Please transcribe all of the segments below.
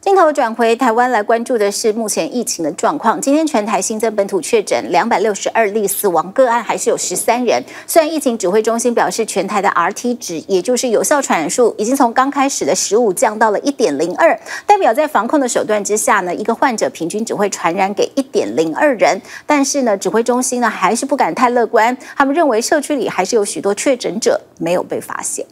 镜头转回台湾来关注的是目前疫情的状况。今天全台新增本土确诊两百六十二例，死亡个案还是有十三人。虽然疫情指挥中心表示全台的 RT 值，也就是有效传染数，已经从刚开始的十五降到了一点零二，代表在防控的手段之下呢，一个患者平均只会传染给一点零二人。但是呢，指挥中心呢还是不敢太乐观，他们认为社区里还是有许多确诊者没有被发现。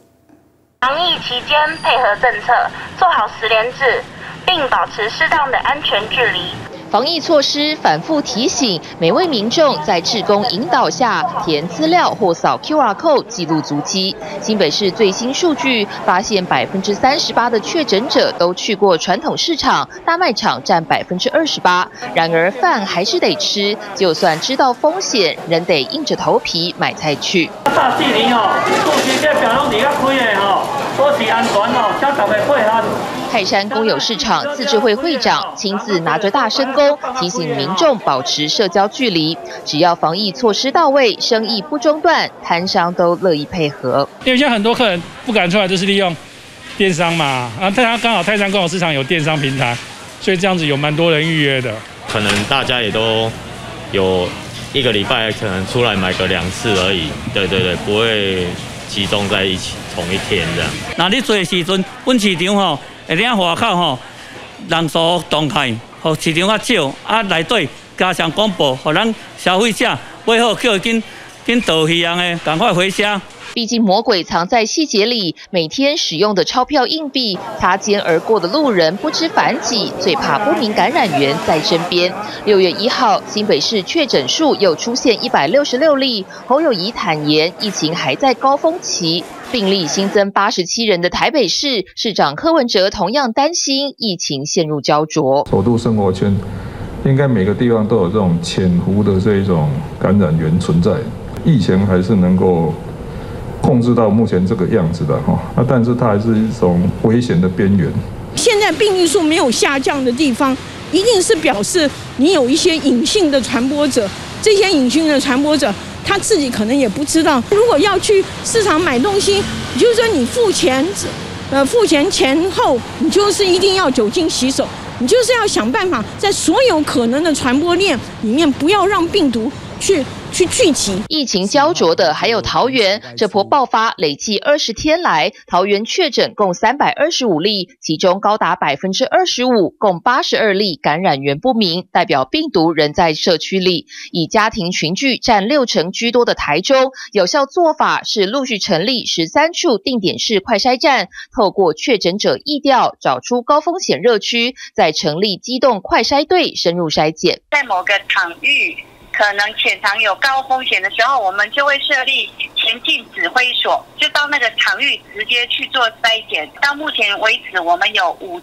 防疫期间配合政策，做好十连制。并保持适当的安全距离。防疫措施反复提醒每位民众，在志工引导下填资料或扫 QR code 记录足迹。新北市最新数据发现，百分之三十八的确诊者都去过传统市场，大卖场占百分之二十八。然而饭还是得吃，就算知道风险，仍得硬着头皮买菜去。大四年哦，这表拢离开的哦，保持安全哦，请大家配合。泰山公有市场自治会会长亲自拿着大声公提醒民众保持社交距离，只要防疫措施到位，生意不中断，摊商都乐意配合。因为现在很多客人不敢出来，就是利用电商嘛，啊，泰山刚好泰山公有市场有电商平台，所以这样子有蛮多人预约的。可能大家也都有一个礼拜可能出来买个两次而已，对对对，不会集中在一起同一天这样。那你做的时阵，阮市场吼。下底外口吼，人数动态，和市场较少，啊内底加上广播，互咱消费者买好叫紧紧倒去样的，赶快回家。毕竟魔鬼藏在细节里，每天使用的钞票硬币，擦肩而过的路人不知反几，最怕不明感染源在身边。六月一号，新北市确诊数又出现一百六十六例，侯友谊坦言，疫情还在高峰期。病例新增八十七人的台北市市长柯文哲同样担心疫情陷入焦灼。首都生活圈应该每个地方都有这种潜伏的这一种感染源存在，疫情还是能够控制到目前这个样子的哈，那但是它还是一种危险的边缘。现在病例数没有下降的地方，一定是表示你有一些隐性的传播者，这些隐性的传播者。他自己可能也不知道，如果要去市场买东西，就是说你付钱，呃，付钱前后，你就是一定要酒精洗手，你就是要想办法在所有可能的传播链里面，不要让病毒去。去聚集。疫情焦灼的还有桃园，这波爆发累计二十天来，桃园确诊共三百二十五例，其中高达百分之二十五，共八十二例感染源不明，代表病毒仍在社区里。以家庭群聚占六成居多的台中，有效做法是陆续成立十三处定点式快筛站，透过确诊者疫调，找出高风险热区，再成立机动快筛队深入筛检，在某个场域。可能潜藏有高风险的时候，我们就会设立前进指挥所，就到那个场域直接去做筛检。到目前为止，我们有五，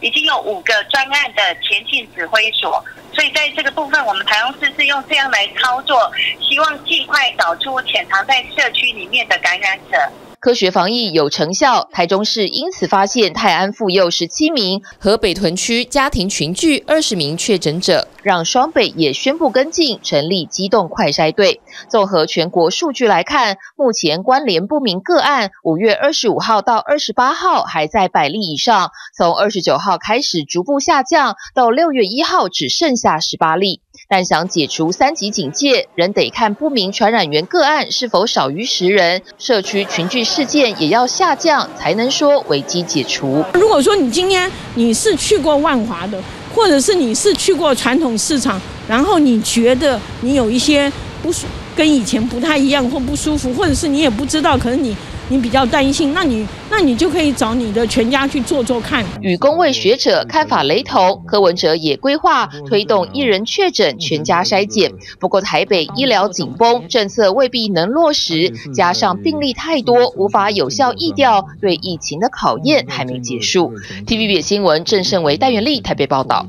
已经有五个专案的前进指挥所，所以在这个部分，我们台中市是用这样来操作，希望尽快找出潜藏在社区里面的感染者。科学防疫有成效，台中市因此发现泰安妇幼十七名和北屯区家庭群聚二十名确诊者，让双北也宣布跟进，成立机动快筛队。综合全国数据来看，目前关联不明个案，五月二十五号到二十八号还在百例以上，从二十九号开始逐步下降，到六月一号只剩下十八例。但想解除三级警戒，仍得看不明传染源个案是否少于十人，社区群聚事件也要下降，才能说危机解除。如果说你今天你是去过万华的，或者是你是去过传统市场，然后你觉得你有一些不舒跟以前不太一样或不舒服，或者是你也不知道，可能你。你比较担心，那你那你就可以找你的全家去做做看。与工位学者看法雷同，柯文哲也规划推动一人确诊全家筛检。不过台北医疗紧绷，政策未必能落实，加上病例太多，无法有效疫调，对疫情的考验还没结束。TVB 新闻郑胜为戴元丽台北报道。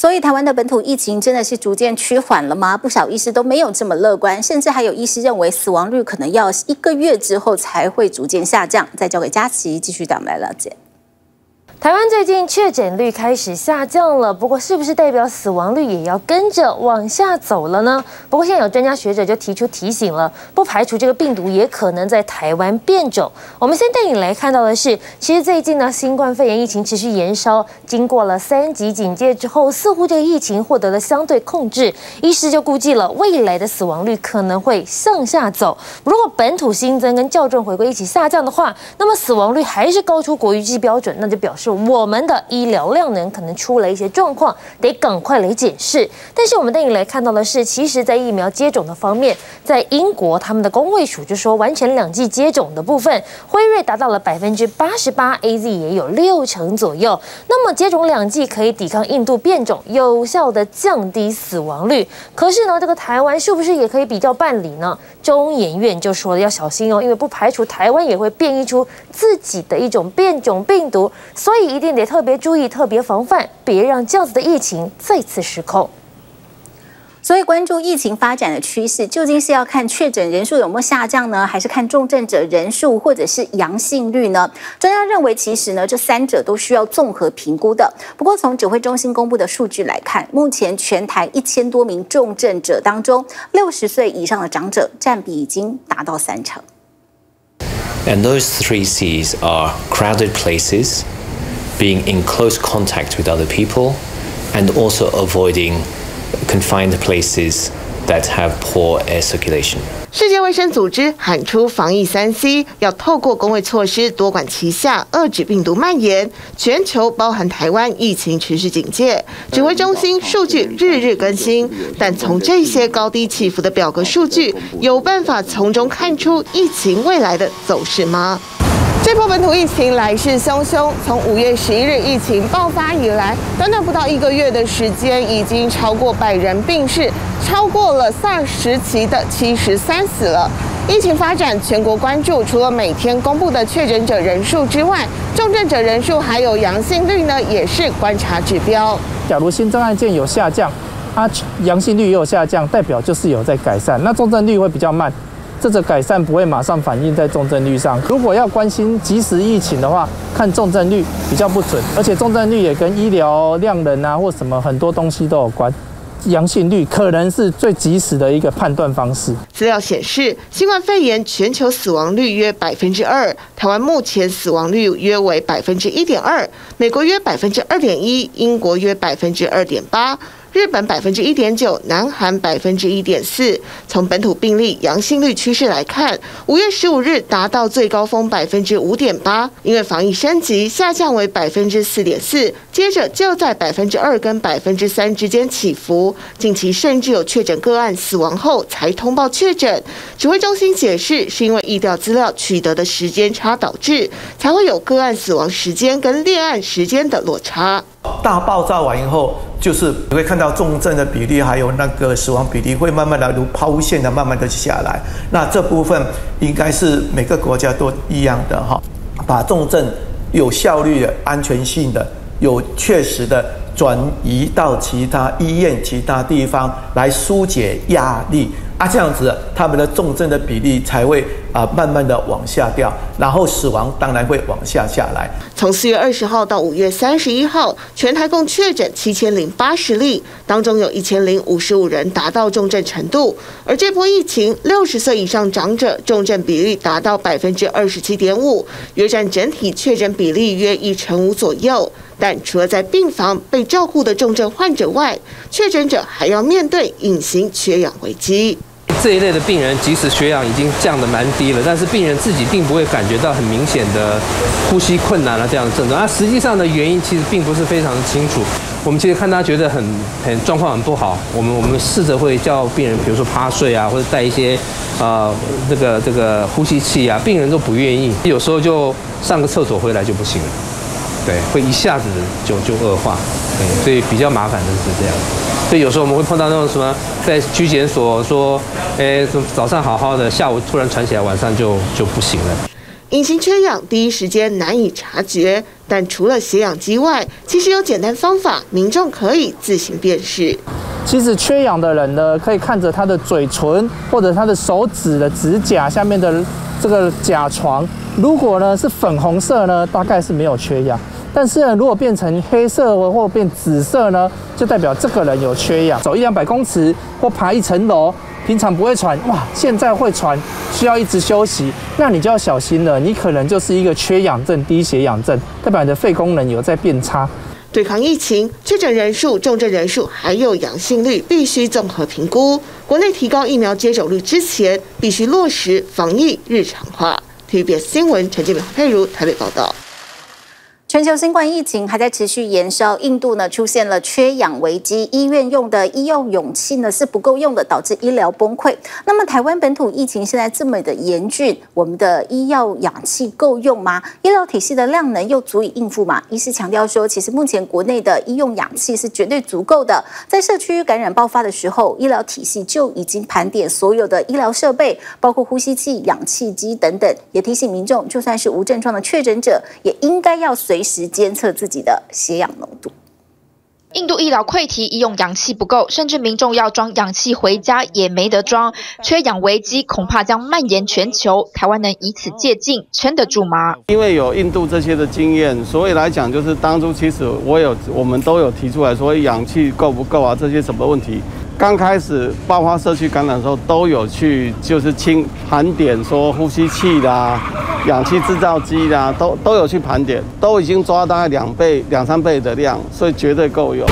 所以，台湾的本土疫情真的是逐渐趋缓了吗？不少医师都没有这么乐观，甚至还有医师认为死亡率可能要一个月之后才会逐渐下降。再交给佳琪继续带我们来了解。台湾最近确诊率开始下降了，不过是不是代表死亡率也要跟着往下走了呢？不过现在有专家学者就提出提醒了，不排除这个病毒也可能在台湾变种。我们先带你来看到的是，其实最近呢，新冠肺炎疫情持续延烧，经过了三级警戒之后，似乎这个疫情获得了相对控制。医师就估计了未来的死亡率可能会向下走。如果本土新增跟校正回归一起下降的话，那么死亡率还是高出国预计标准，那就表示。我们的医疗量能可能出了一些状况，得赶快来检视。但是我们带你来看到的是，其实，在疫苗接种的方面，在英国他们的工卫署就说，完成两剂接种的部分，辉瑞达到了百分之八十八，A Z 也有六成左右。那么接种两剂可以抵抗印度变种，有效的降低死亡率。可是呢，这个台湾是不是也可以比较办理呢？中研院就说要小心哦，因为不排除台湾也会变异出自己的一种变种病毒，所以一定得特别注意、特别防范，别让这样子的疫情再次失控。所以，关注疫情发展的趋势，究竟是要看确诊人数有没有下降呢，还是看重症者人数或者是阳性率呢？专家认为，其实呢，这三者都需要综合评估的。不过，从指挥中心公布的数据来看，目前全台一千多名重症者当中，六十岁以上的长者占比已经达到三成。And those three C's are crowded places, being in close contact with other people, and also avoiding confined places that have poor air circulation. 世界卫生组织喊出防疫三 C，要透过工卫措施多管齐下，遏制病毒蔓延。全球包含台湾疫情持续警戒，指挥中心数据日日更新。但从这些高低起伏的表格数据，有办法从中看出疫情未来的走势吗？这波本土疫情来势汹汹，从五月十一日疫情爆发以来，短短不到一个月的时间，已经超过百人病逝，超过了 SARS 时期的七十三死了。疫情发展，全国关注，除了每天公布的确诊者人数之外，重症者人数还有阳性率呢，也是观察指标。假如新增案件有下降，啊，阳性率也有下降，代表就是有在改善，那重症率会比较慢。这个改善不会马上反映在重症率上。如果要关心即时疫情的话，看重症率比较不准，而且重症率也跟医疗量能啊或什么很多东西都有关。阳性率可能是最及时的一个判断方式。资料显示，新冠肺炎全球死亡率约百分之二，台湾目前死亡率约为百分之一点二，美国约百分之二点一，英国约百分之二点八。日本百分之一点九，南韩百分之一点四。从本土病例阳性率趋势来看，五月十五日达到最高峰百分之五点八，因为防疫升级下降为百分之四点四，接着就在百分之二跟百分之三之间起伏。近期甚至有确诊个案死亡后才通报确诊。指挥中心解释，是因为疫调资料取得的时间差导致，才会有个案死亡时间跟列案时间的落差。大爆炸完以后，就是你会看到重症的比例还有那个死亡比例会慢慢的如抛物线的慢慢的下来。那这部分应该是每个国家都一样的哈，把重症有效率的、安全性的、有确实的转移到其他医院、其他地方来疏解压力。啊，这样子，他们的重症的比例才会啊慢慢的往下掉，然后死亡当然会往下下来。从四月二十号到五月三十一号，全台共确诊七千零八十例，当中有一千零五十五人达到重症程度。而这波疫情，六十岁以上长者重症比例达到百分之二十七点五，约占整体确诊比例约一成五左右。但除了在病房被照顾的重症患者外，确诊者还要面对隐形缺氧危机。这一类的病人，即使血氧已经降得蛮低了，但是病人自己并不会感觉到很明显的呼吸困难了这样的症状。那实际上的原因其实并不是非常的清楚。我们其实看他觉得很很状况很不好，我们我们试着会叫病人，比如说趴睡啊，或者带一些啊这个这个呼吸器啊，病人都不愿意，有时候就上个厕所回来就不行了，对，会一下子就就恶化，对，所以比较麻烦的是这样。所以有时候我们会碰到那种什么，在居检所说，哎，早上好好的，下午突然传起来，晚上就就不行了。隐形缺氧第一时间难以察觉，但除了血氧机外，其实有简单方法，民众可以自行辨识。其实缺氧的人呢，可以看着他的嘴唇或者他的手指的指甲下面的这个甲床，如果呢是粉红色呢，大概是没有缺氧。但是呢，如果变成黑色或变紫色呢，就代表这个人有缺氧。走一两百公尺或爬一层楼，平常不会喘，哇，现在会喘，需要一直休息，那你就要小心了，你可能就是一个缺氧症、低血氧症，代表你的肺功能有在变差。对抗疫情，确诊人数、重症人数还有阳性率，必须综合评估。国内提高疫苗接种率之前，必须落实防疫日常化。TVBS 新闻陈建明、佩如台北报道。全球新冠疫情还在持续延烧，印度呢出现了缺氧危机，医院用的医用氧气呢是不够用的，导致医疗崩溃。那么台湾本土疫情现在这么的严峻，我们的医药氧气够用吗？医疗体系的量能又足以应付吗？医师强调说，其实目前国内的医用氧气是绝对足够的，在社区感染爆发的时候，医疗体系就已经盘点所有的医疗设备，包括呼吸器、氧气机等等，也提醒民众，就算是无症状的确诊者，也应该要随。随时监测自己的血氧浓度。印度医疗溃堤，医用氧气不够，甚至民众要装氧气回家也没得装，缺氧危机恐怕将蔓延全球。台湾能以此借鉴，撑得住吗？因为有印度这些的经验，所以来讲，就是当初其实我有，我们都有提出来说，氧气够不够啊？这些什么问题？刚开始爆发社区感染的时候，都有去就是清盘点，说呼吸器啦、氧气制造机啦，都都有去盘点，都已经抓大概两倍、两三倍的量，所以绝对够用。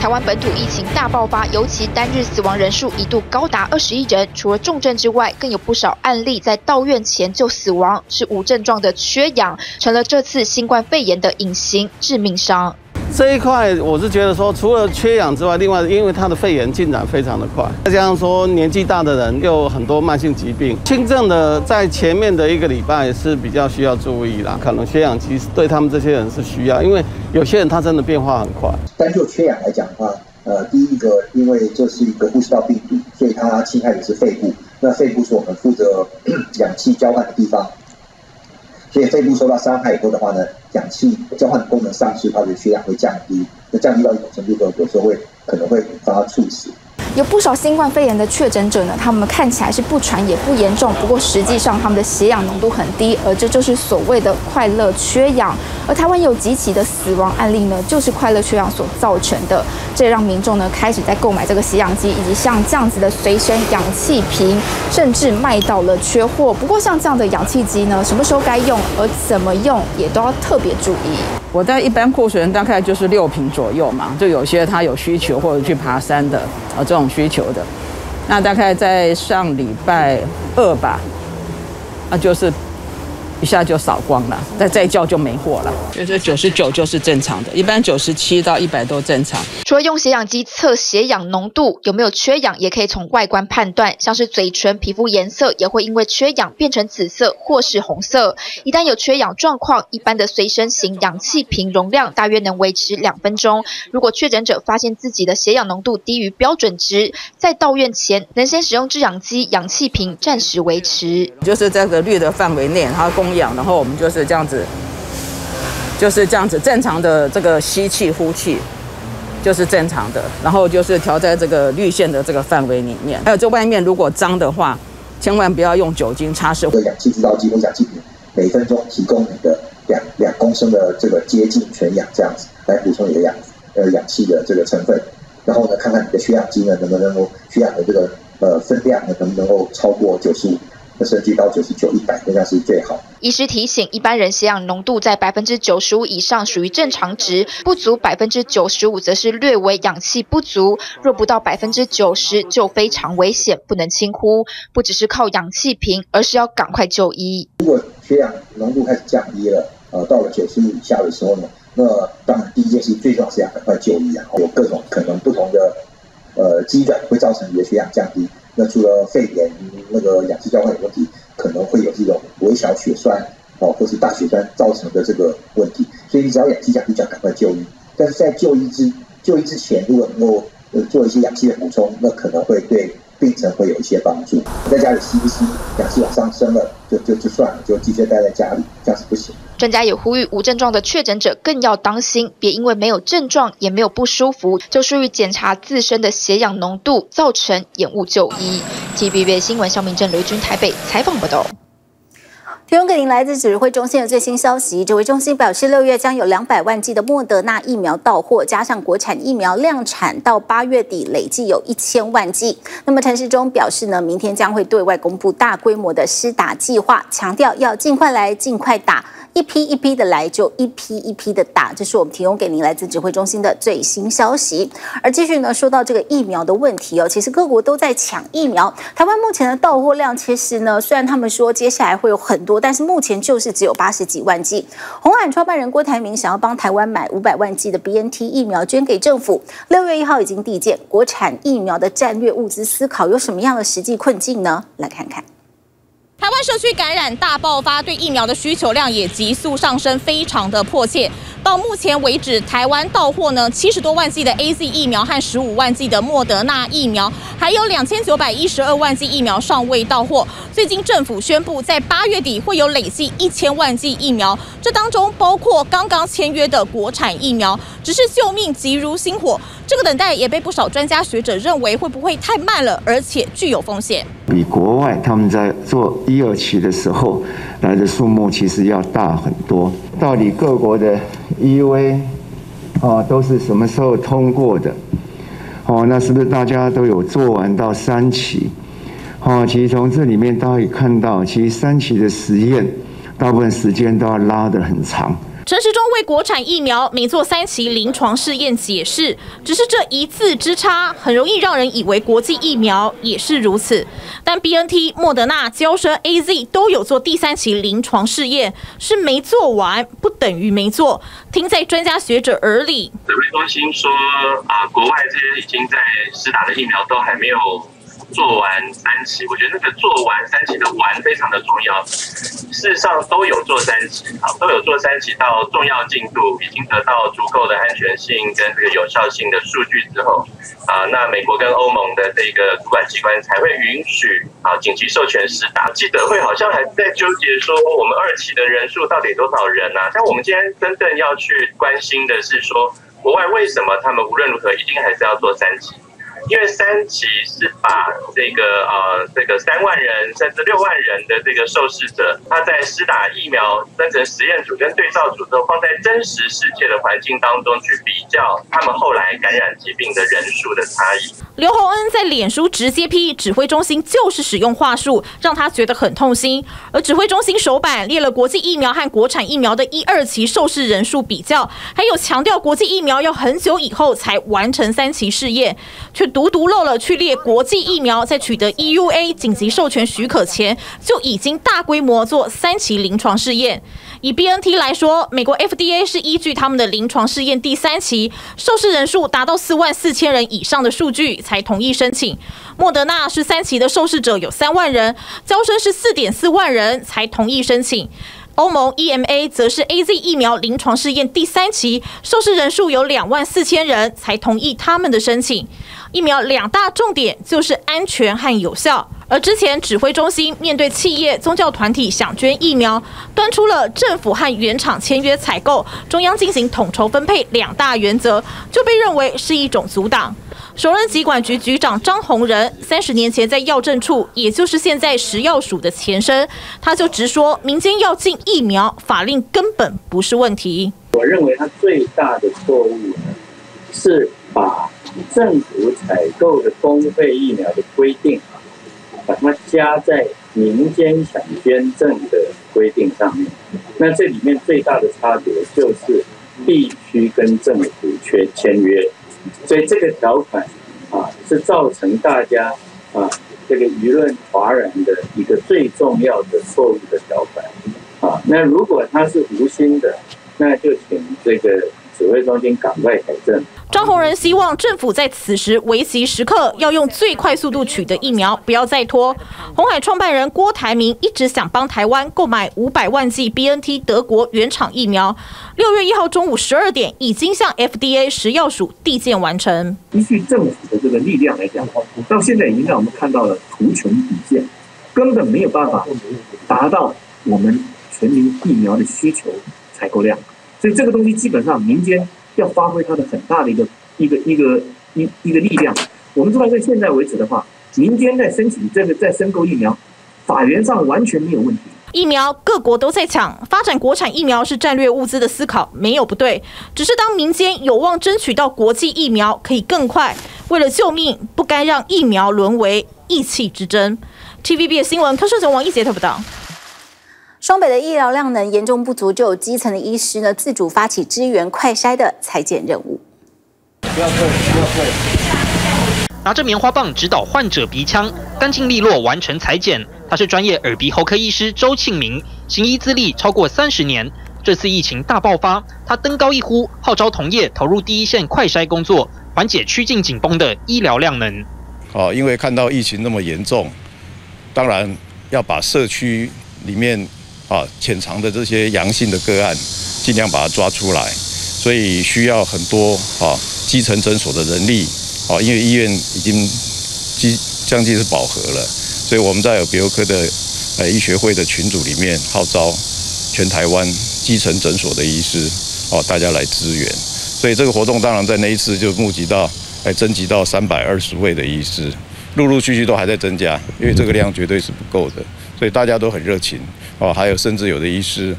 台湾本土疫情大爆发，尤其单日死亡人数一度高达二十一人。除了重症之外，更有不少案例在到院前就死亡，是无症状的缺氧，成了这次新冠肺炎的隐形致命伤。这一块我是觉得说，除了缺氧之外，另外因为他的肺炎进展非常的快，再加上说年纪大的人又很多慢性疾病，轻症的在前面的一个礼拜是比较需要注意啦。可能缺氧其实对他们这些人是需要，因为有些人他真的变化很快。单就缺氧来讲的话，呃，第一个因为这是一个呼吸道病毒，所以它侵害的是肺部，那肺部是我们负责 氧气交换的地方。所以肺部受到伤害以后的话呢，氧气交换的功能丧失，它的血氧会降低，那降低到一种程度的，有时候会可能会引发猝死。有不少新冠肺炎的确诊者呢，他们看起来是不传也不严重，不过实际上他们的血氧浓度很低，而这就是所谓的快乐缺氧。而台湾有几起的死亡案例呢，就是快乐缺氧所造成的，这也让民众呢开始在购买这个吸氧机，以及像这样子的随身氧气瓶，甚至卖到了缺货。不过像这样的氧气机呢，什么时候该用，而怎么用，也都要特别注意。我在一般库存大概就是六瓶左右嘛，就有些他有需求或者去爬山的啊这种需求的，那大概在上礼拜二吧，那就是。一下就扫光了，再再叫就没货了。就是九十九就是正常的，一般九十七到一百都正常。除了用血氧机测血氧浓度有没有缺氧，也可以从外观判断，像是嘴唇、皮肤颜色也会因为缺氧变成紫色或是红色。一旦有缺氧状况，一般的随身型氧气瓶容量大约能维持两分钟。如果确诊者发现自己的血氧浓度低于标准值，在到院前能先使用制氧机、氧气瓶暂时维持。就是这个绿的范围内，然后供供氧，然后我们就是这样子，就是这样子正常的这个吸气呼气，就是正常的，然后就是调在这个绿线的这个范围里面。还有这外面如果脏的话，千万不要用酒精擦拭。氧气制造机跟氧气瓶，每分钟提供你的两两公升的这个接近全氧这样子来补充你的氧呃氧气的这个成分，然后呢看看你的血氧机呢能不能够血氧的这个呃分量呢能不能够超过九十五。升级到九十九、一百，应该是最好。医师提醒，一般人血氧浓度在百分之九十五以上属于正常值，不足百分之九十五则是略为氧气不足。若不到百分之九十，就非常危险，不能轻忽。不只是靠氧气瓶，而是要赶快就医。如果血氧浓度开始降低了，呃，到了九十五以下的时候呢，那当然第一件事最重要是要赶快就医啊。有各种可能不同的呃机转会造成你的血氧降低。那除了肺炎那个氧气交换有问题，可能会有这种微小血栓哦，或是大血栓造成的这个问题，所以你只要氧气降低，就要赶快就医。但是在就医之就医之前，如果能够做一些氧气的补充，那可能会对病程会有一些帮助。在家里吸一吸，氧气往上升了，就就就算了，就直接待在家里，这样是不行。专家也呼吁无症状的确诊者更要当心，别因为没有症状也没有不舒服，就疏于检查自身的血氧浓度，造成延误就医。TVB 新闻肖明正、刘军台北采访报道。提供给您来自指挥中心的最新消息。指挥中心表示，六月将有两百万剂的莫德纳疫苗到货，加上国产疫苗量产，到八月底累计有一千万剂。那么陈时中表示呢，明天将会对外公布大规模的施打计划，强调要尽快来，尽快打。一批一批的来，就一批一批的打，这是我们提供给您来自指挥中心的最新消息。而继续呢，说到这个疫苗的问题哦，其实各国都在抢疫苗。台湾目前的到货量，其实呢，虽然他们说接下来会有很多，但是目前就是只有八十几万剂。红海创办人郭台铭想要帮台湾买五百万剂的 BNT 疫苗捐给政府，六月一号已经递件。国产疫苗的战略物资思考有什么样的实际困境呢？来看看。台湾社区感染大爆发，对疫苗的需求量也急速上升，非常的迫切。到目前为止，台湾到货呢七十多万剂的 A Z 疫苗和十五万剂的莫德纳疫苗，还有两千九百一十二万剂疫苗尚未到货。最近政府宣布，在八月底会有累计一千万剂疫苗，这当中包括刚刚签约的国产疫苗。只是救命急如星火，这个等待也被不少专家学者认为会不会太慢了，而且具有风险。比国外他们在做一二期的时候来的数目其实要大很多。到底各国的 EUA 啊都是什么时候通过的？哦，那是不是大家都有做完到三期？哦，其实从这里面大家可以看到，其实三期的实验大部分时间都要拉得很长。陈时中为国产疫苗没做三期临床试验解释，只是这一字之差，很容易让人以为国际疫苗也是如此。但 B N T、莫德纳、交生、A Z 都有做第三期临床试验，是没做完不等于没做。听在专家学者耳里，指挥中心说啊，国外这些已经在施打的疫苗都还没有。做完三期，我觉得那个做完三期的完非常的重要。事实上都有做三期，好，都有做三期到重要进度，已经得到足够的安全性跟这个有效性的数据之后，啊，那美国跟欧盟的这个主管机关才会允许啊紧急授权施打。记者会好像还在纠结说，我们二期的人数到底多少人呢？像我们今天真正要去关心的是说，国外为什么他们无论如何一定还是要做三期？因为三期是把这个呃这个三万人甚至六万人的这个受试者，他在施打疫苗分成实验组跟对照组之后，放在真实世界的环境当中去比较他们后来感染疾病的人数的差异。刘洪恩在脸书直接批指挥中心就是使用话术，让他觉得很痛心。而指挥中心首版列了国际疫苗和国产疫苗的一二期受试人数比较，还有强调国际疫苗要很久以后才完成三期试验，却。独独漏了去列国际疫苗在取得 EUA 紧急授权许可前就已经大规模做三期临床试验。以 BNT 来说，美国 FDA 是依据他们的临床试验第三期受试人数达到四万四千人以上的数据才同意申请。莫德纳是三期的受试者有三万人，交生是四点四万人才同意申请。欧盟 EMA 则是 A Z 疫苗临床试验第三期，受试人数有两万四千人才同意他们的申请。疫苗两大重点就是安全和有效。而之前指挥中心面对企业、宗教团体想捐疫苗，端出了政府和原厂签约采购，中央进行统筹分配两大原则，就被认为是一种阻挡。首任疾管局局长张宏仁三十年前在药政处，也就是现在食药署的前身，他就直说民间要进疫苗，法令根本不是问题。我认为他最大的错误，是把政府采购的公费疫苗的规定，把它加在民间想捐赠的规定上面。那这里面最大的差别就是必须跟政府签签约。所以这个条款啊，是造成大家啊这个舆论哗然的一个最重要的错误的条款啊。那如果他是无心的，那就请这个指挥中心岗位改正。张宏仁希望政府在此时危急时刻要用最快速度取得疫苗，不要再拖。红海创办人郭台铭一直想帮台湾购买五百万剂 BNT 德国原厂疫苗，六月一号中午十二点已经向 FDA 食药署递件完成。依据政府的这个力量来讲，到现在已经让我们看到了图穷匕见，根本没有办法达到我们全民疫苗的需求采购量，所以这个东西基本上民间要发挥它的很大的一个一个一个一一个力量。我们知道，在现在为止的话，民间在申请这个在申购疫苗，法源上完全没有问题。疫苗各国都在抢，发展国产疫苗是战略物资的思考没有不对，只是当民间有望争取到国际疫苗，可以更快。为了救命，不该让疫苗沦为意气之争。TVB 的新闻，柯社长王一杰特不到。双北的医疗量能严重不足，就有基层的医师呢自主发起支援快筛的裁剪任务。不要退，不要退。拿着棉花棒指导患者鼻腔，干净利落完成裁剪。他是专业耳鼻喉科医师周庆明，行医资历超过三十年。这次疫情大爆发，他登高一呼，号召同业投入第一线快筛工作，缓解趋近紧绷的医疗量能。哦，因为看到疫情那么严重，当然要把社区里面啊潜藏的这些阳性的个案，尽量把它抓出来，所以需要很多啊基层诊所的人力。啊，因为医院已经基将近是饱和了，所以我们在有鼻喉科的呃医学会的群组里面号召全台湾基层诊所的医师哦，大家来支援。所以这个活动当然在那一次就募集到，来征集到三百二十位的医师，陆陆续续都还在增加，因为这个量绝对是不够的，所以大家都很热情哦。还有甚至有的医师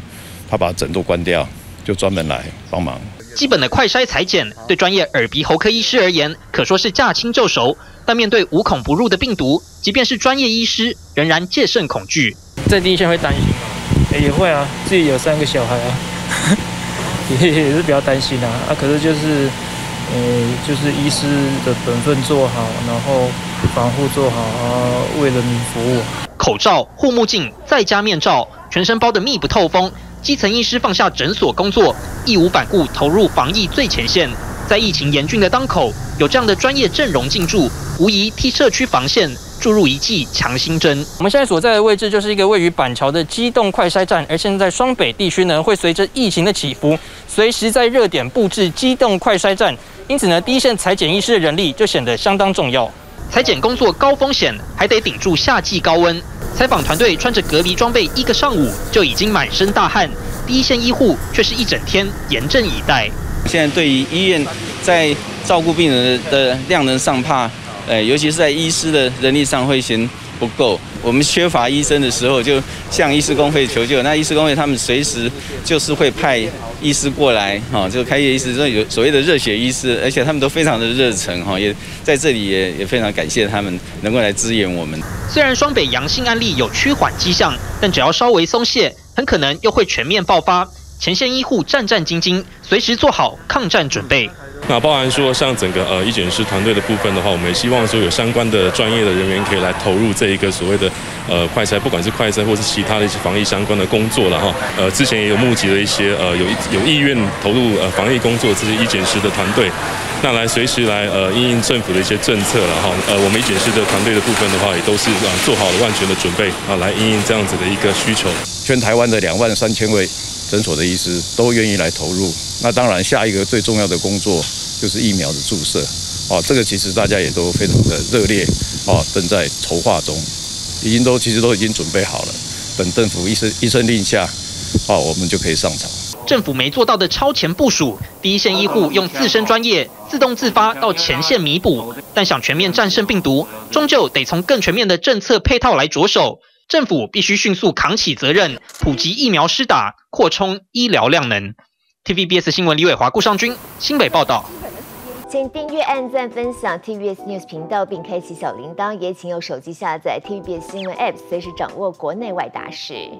他把诊都关掉，就专门来帮忙。基本的快筛裁剪，对专业耳鼻喉科医师而言，可说是驾轻就熟。但面对无孔不入的病毒，即便是专业医师，仍然戒慎恐惧。在第一线会担心吗？也会啊，自己有三个小孩啊，也 也是比较担心啊。啊，可是就是，呃，就是医师的本分做好，然后防护做好啊，为人民服务。口罩、护目镜，再加面罩，全身包得密不透风。基层医师放下诊所工作，义无反顾投入防疫最前线。在疫情严峻的当口，有这样的专业阵容进驻，无疑替社区防线注入一剂强心针。我们现在所在的位置就是一个位于板桥的机动快筛站，而现在双北地区呢，会随着疫情的起伏，随时在热点布置机动快筛站，因此呢，第一线裁剪医师的人力就显得相当重要。裁剪工作高风险，还得顶住夏季高温。采访团队穿着隔离装备，一个上午就已经满身大汗。第一线医护却是一整天严阵以待。现在对于医院在照顾病人的量能上怕，呃，尤其是在医师的人力上会嫌不够。我们缺乏医生的时候，就向医师工会求救。那医师工会他们随时就是会派医师过来，哈，就开业医师，这有所谓的热血医师，而且他们都非常的热忱，哈，也在这里也也非常感谢他们能够来支援我们。虽然双北阳性案例有趋缓迹象，但只要稍微松懈，很可能又会全面爆发。前线医护战战兢兢，随时做好抗战准备。那包含说，像整个呃医检师团队的部分的话，我们也希望说有相关的专业的人员可以来投入这一个所谓的呃快筛，不管是快筛或是其他的一些防疫相关的工作了哈。呃，之前也有募集了一些呃有有意愿投入呃防疫工作这些医检师的团队，那来随时来呃应应政府的一些政策了哈。呃，我们医检师的团队的部分的话，也都是啊做好了万全的准备啊，来应应这样子的一个需求。全台湾的两万三千位诊所的医师都愿意来投入，那当然下一个最重要的工作就是疫苗的注射，哦，这个其实大家也都非常的热烈，哦，正在筹划中，已经都其实都已经准备好了，等政府一声一声令下，哦，我们就可以上场。政府没做到的超前部署，第一线医护用自身专业自动自发到前线弥补，但想全面战胜病毒，终究得从更全面的政策配套来着手。政府必须迅速扛起责任，普及疫苗施打，扩充医疗量能。TVBS 新闻李伟华、顾尚君新北报道。请订阅、按赞、分享 TVBS News 频道，并开启小铃铛。也请用手机下载 TVBS 新闻 App，随时掌握国内外大事。